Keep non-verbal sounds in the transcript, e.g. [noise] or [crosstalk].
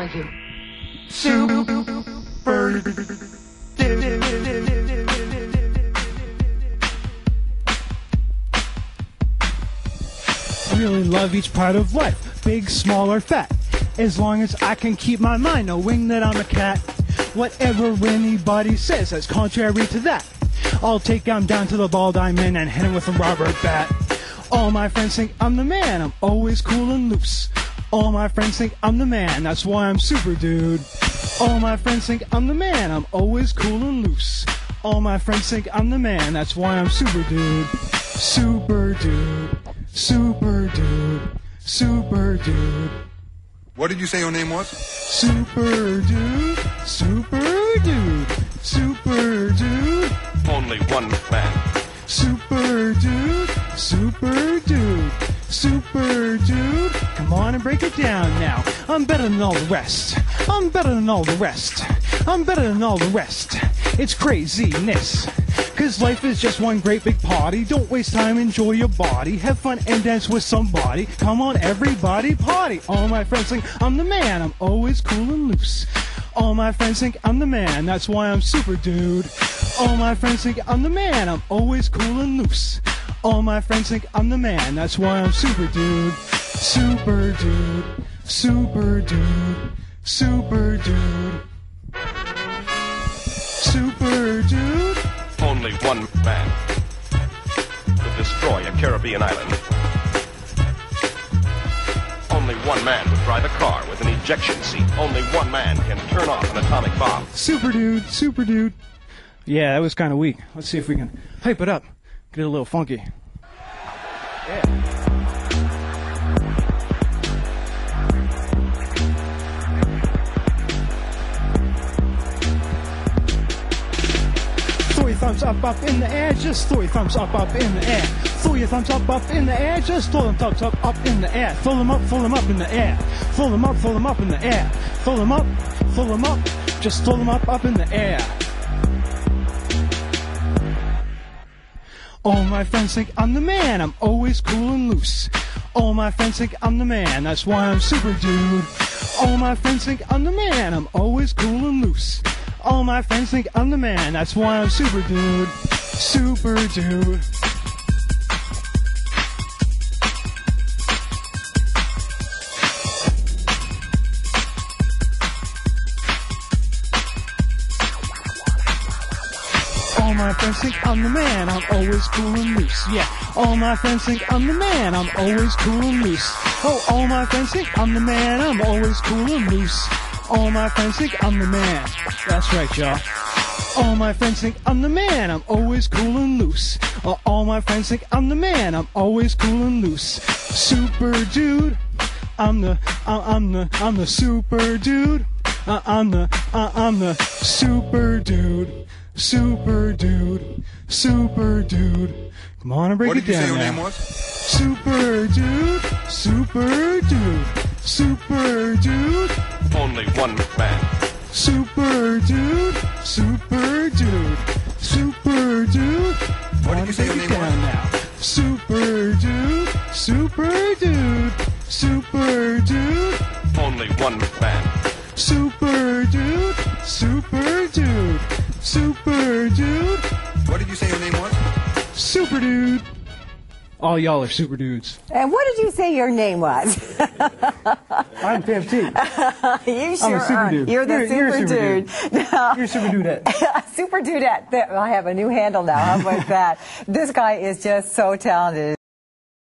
are you? Super really love each part of life, big, small, or fat. As long as I can keep my mind knowing that I'm a cat. Whatever anybody says that's contrary to that, I'll take him down to the ball diamond and hit him with a rubber bat. All my friends think I'm the man, I'm always cool and loose. All my friends think I'm the man, that's why I'm super dude. All my friends think I'm the man, I'm always cool and loose. All my friends think I'm the man, that's why I'm super dude. Super dude, super dude, super dude. What did you say your name was? Super dude, super dude, super dude, Only one man. super dude, super dude, super dude. Come on and break it down now. I'm better than all the rest. I'm better than all the rest. I'm better than all the rest. It's craziness. Cause life is just one great big party. Don't waste time, enjoy your body. Have fun and dance with somebody. Come on, everybody, party. All my friends think I'm the man. I'm always cool and loose. All my friends think I'm the man. That's why I'm super dude. All my friends think I'm the man. I'm always cool and loose. All my friends think I'm the man. That's why I'm super dude. Super dude. Super dude. Super dude. Super dude. Only one man. Could destroy a Caribbean island. Only one man would drive a car with an ejection seat. Only one man can turn off an atomic bomb. Super dude. Super dude. Yeah, that was kind of weak. Let's see if we can hype it up. Get it a little funky. Yeah. Thumbs up, up in the air. Just throw your thumbs up, up in the air. Throw your thumbs up, up in the air. Just throw them thumbs up, up in the air. Throw them up, throw them up in the air. Throw them up, throw them up in the air. Throw them up, throw them up. Just throw them up, up in the air. All my friends think I'm the man. I'm always cool and loose. All my friends think I'm the man. That's why I'm super dude. All my friends think I'm the man. I'm always cool and loose. All my friends think I'm the man. That's why I'm super dude. Super dude. All my friends think I'm the man, I'm always cool and loose. Yeah, all my friends think I'm the man, I'm always cool and loose. Oh, all my friends think I'm the man, I'm always cool and loose. All my friends think I'm the man. That's right, y'all. All my friends think I'm the man, I'm always cool and loose. Oh, all my friends think I'm the man, I'm always cool and loose. Super dude, I'm the, I- I'm the, I'm the super dude. Uh, I'm the, uh, I'm the super dude, super dude, super dude. Come on and break What it did you down say your name was? Super dude, super dude, super dude, Only one man. super dude, super dude, super dude. What Come did you say your name was? now. Super dude, super dude, super dude. Only one man. Super dude, super dude, super dude, What did you say your name was? super dude. All y'all are super dudes. And what did you say your name was? [laughs] I'm 15. [laughs] you sure a super are. dude. You're the You're- you're a super, super dude. Now, You're super dudette. [laughs] super dudette. There- I have a new handle now. How about that? This guy is just so talented.